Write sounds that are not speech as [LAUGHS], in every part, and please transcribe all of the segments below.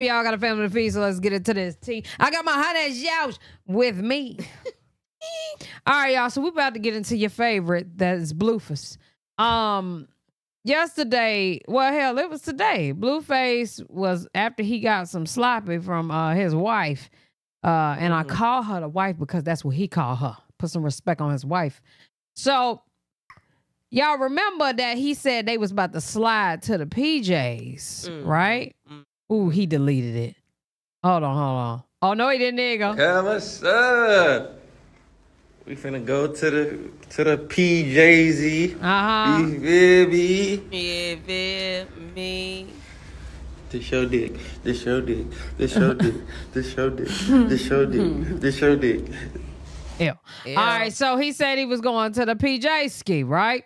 Y'all got a family to feed, so let's get into this tea. I got my honey Jouch with me. [LAUGHS] All right, y'all. So we're about to get into your favorite, that is Blueface. Um, yesterday, well, hell, it was today. Blueface was after he got some sloppy from uh his wife. Uh, and I Mhm. call her the wife because that's what he called her. Put some respect on his wife. So y'all remember that he said they was about to slide to the PJs, Mhm. right? Mm. Ooh, he deleted it. Hold on, hold on. Oh no, he didn't. There you go. Yeah, what's up? We finna go to the to the PJZ. Uh huh. You feel me? Yeah, feel me. This your dick. This your dick. This your dick. [LAUGHS] This your dick. This your dick. This your dick. [LAUGHS] Ew. All right, so he said he was going to the PJ ski, right?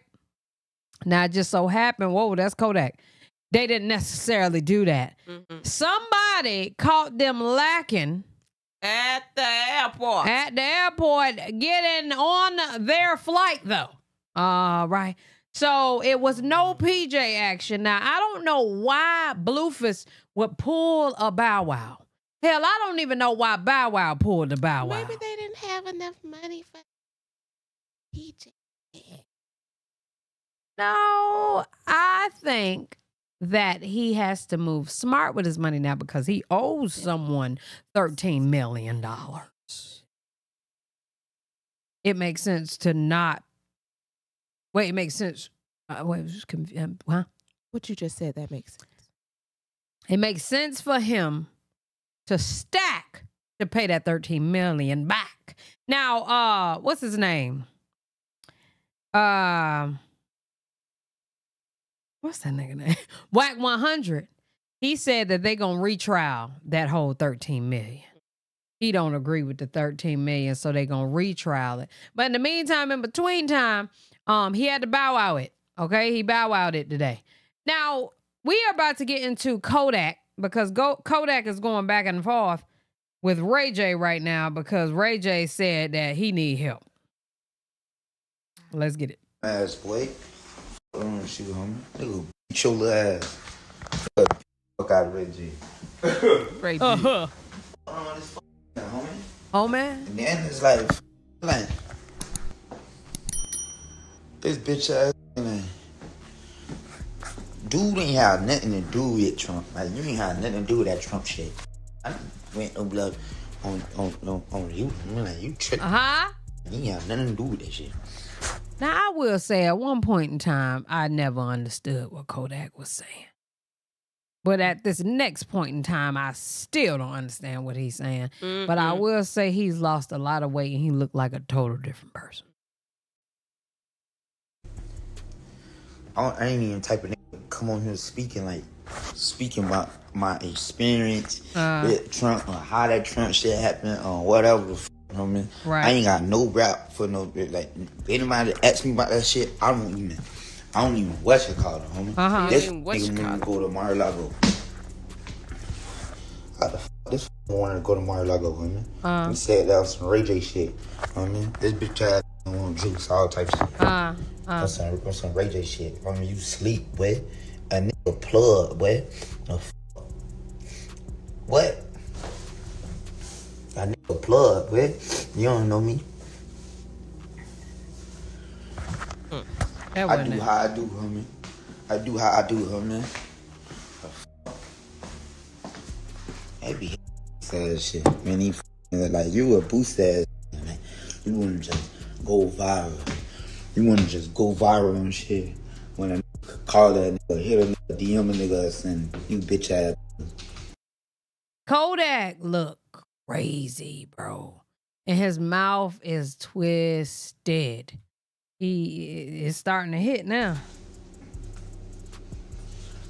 Now, it just so happened, whoa, that's Kodak. They didn't necessarily do that. Mhm. Somebody caught them lacking At the airport. at the airport getting on their flight, though. All right. So it was no PJ action. Now, I don't know why Blueface would pull a Bow Wow. Hell, I don't even know why Bow Wow pulled the Bow Wow. Maybe they didn't have enough money for PJ. No, I think that he has to move smart with his money now because he owes someone $13 million. It makes sense to not. Wait, it makes sense. Uh, wait, I was conf- um, huh? What you just said, that makes sense. It makes sense for him to stack to pay that 13 million back. Now, uh, what's his name? Um, what's that nigga name? [LAUGHS] Wack 100. He said that they gonna retrial that whole 13 million. He don't agree with the 13 million, so they gonna retrial it. But in the meantime, in between time, um, he had to bow out it. Okay, he bow out it today. Now we are about to get into Kodak because Go- Kodak is going back and forth with Ray J right now because Ray J said that he need help. Let's get it. As boy. Um, shoot, homie. Nigga, beat your little ass. Fuck out of Red G. [COUGHS] Great. Uh-huh. Oh, this fuck, homie. Oh man. And then it's like, like, this bitch ass, man. Dude ain't have nothing to do with Trump. Like, you ain't have nothing to do with that Trump shit. I went no blood on, on, on, on you. I'm like, you tripping. Uh-huh. You ain't have nothing to do with that shit. Now I will say at one point in time, I never understood what Kodak was saying. But at this next point in time, I still don't understand what he's saying. But I Mhm. will say he's lost a lot of weight and he looked like a total different person. I, don't- I ain't even type of nigga come on here speaking like speaking about my experience Uh, with Trump or how that Trump shit happened or whatever. The f- you know what I mean? Right. I ain't got no rap for no like anybody that ask me about that shit. I don't even. I don't even what you call it, homie. Uh-huh. This nigga wanna go to Mar-a-Lago. How the f- this f- wanted to go to Mar-a-Lago, homie. Uh. He said that was some Ray J shit. You know I mean? This bitch ass want juice, all types of shit. uh, uh. That's some, that's some Ray J shit. I mean, you sleep, boy. A nigga plug, boy. A f- what? I need a plug, boy. You don't know me. Hmm. That I do it. how I do, homie. I do how I do, homie. The f- They be sad shit. Man, he like you a boost ass. Man. You wanna just go viral. You wanna just go viral and shit. When a nigga call that nigga, hit a nigga, DM a nigga, and you bitch ass. Kodak look crazy, bro. And his mouth is twisted. He is starting to hit now.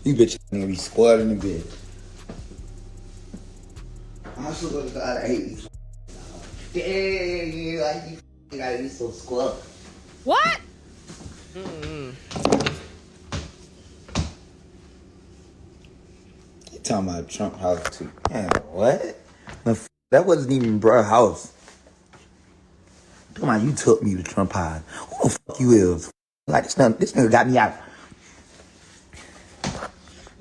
You bitch nigga be squatting in the bed. I swear to God, I hate these. Damn, like you f- gotta be so squat. What? Mm-mm. You talking about Trump house too? Yeah, what? The f- that wasn't even bruh house. Come on, you took me to Trump house. Who the fuck you is? Like this nigga, this nigga got me out.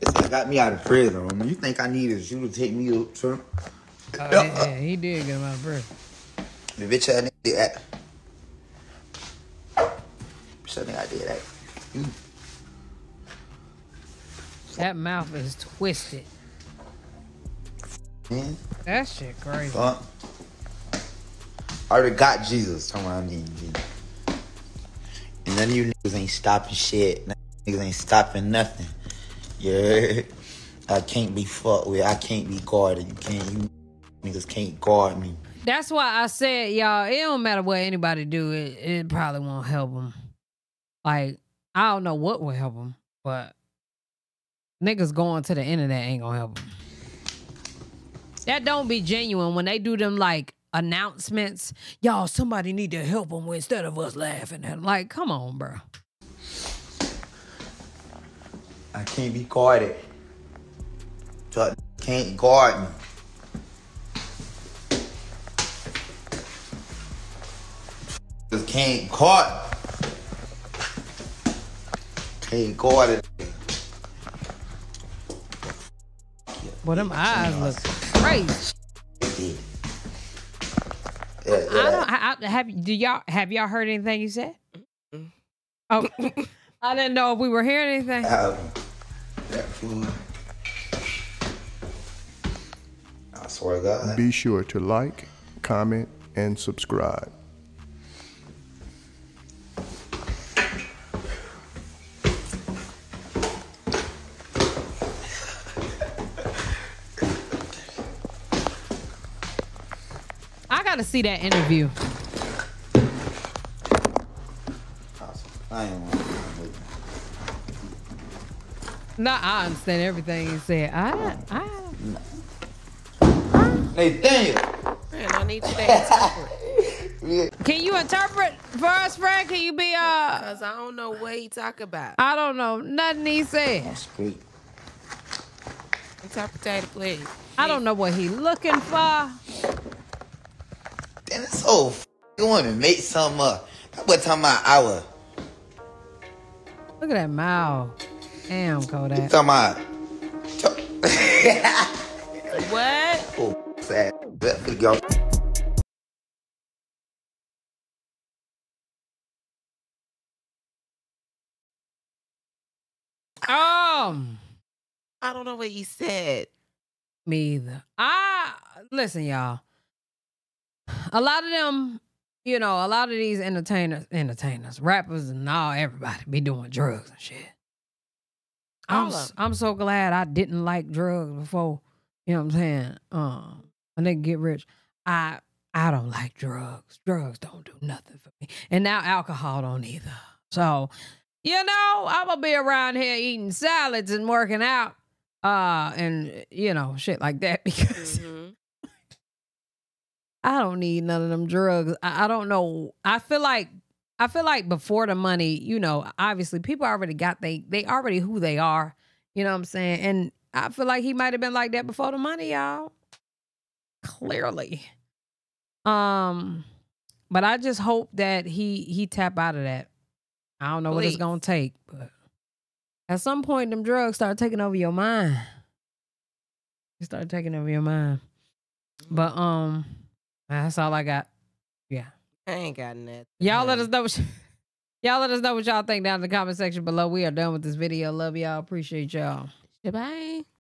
This guy got me out of prison. You think I needed you to take me to Trump? Oh, yeah, yeah, he did get him out of prison. The bitch nigga did that. Nigga I did that. That mouth is twisted. Man, That shit crazy. fuck. I already got Jesus. Come on, I need Jesus. And none of you niggas ain't stopping shit. None of you niggas ain't stopping nothing. Yeah. I can't be fucked with. I can't be guarded. You can't. You niggas can't guard me. That's why I said, y'all, it don't matter what anybody do, it, it probably won't help them. Like, I don't know what will help them, but niggas going to the internet ain't gonna help them. That don't be genuine when they do them like announcements. Y'all, somebody need to help them instead of us laughing at. Like, come on, bro. I can't be guarded. Can't guard me. Just can't guard. Can't guard it. Well, them eyes look crazy. Yeah. Yeah, yeah. I don't. I, I, have do y'all have y'all heard anything you said? Oh, [LAUGHS] I didn't know if we were hearing anything. Um, that food. I swear to God. Be sure to like, comment, and subscribe. Gotta see that interview. I ain't want to. No, I understand everything you said. I, I, Nathaniel. Man, I need you to interpret. [LAUGHS] can you interpret for us, Fred? Can you be uh? Because I don't know what he talk about. I don't know nothing he said. That's great. Interpretate, please. I don't know what he looking for. Then it's f- you want to make something up. That boy talking about our. Look at that mouth. Damn, Kodak. Talking about. [LAUGHS] What? oh, sad. That for y'all. Um, I don't know what he said. me either. I listen, y'all. A lot of them, you know, a lot of these entertainers, entertainers, rappers, and all everybody be doing drugs and shit. I'm, All of s- 'em. I'm so glad I didn't like drugs before. You know what I'm saying? Um, when they get rich, I I don't like drugs. Drugs don't do nothing for me, and now alcohol don't either. So, you know, I'm gonna be around here eating salads and working out, uh, and you know, shit like that [LAUGHS] because Mhm. I don't need none of them drugs. I, I don't know. I feel like I feel like before the money, you know, obviously people already got they they already who they are. You know what I'm saying? And I feel like he might have been like that before the money, y'all. Clearly. Um, but I just hope that he he tap out of that. I don't know what it's gonna take, but at some point them drugs start taking over your mind. They start taking over your mind. But um that's all I got. Yeah. I ain't got nothing. Y'all let us know what [LAUGHS] y'all let us know what y'all think down in the comment section below. We are done with this video. Love y'all. Appreciate y'all. Bye.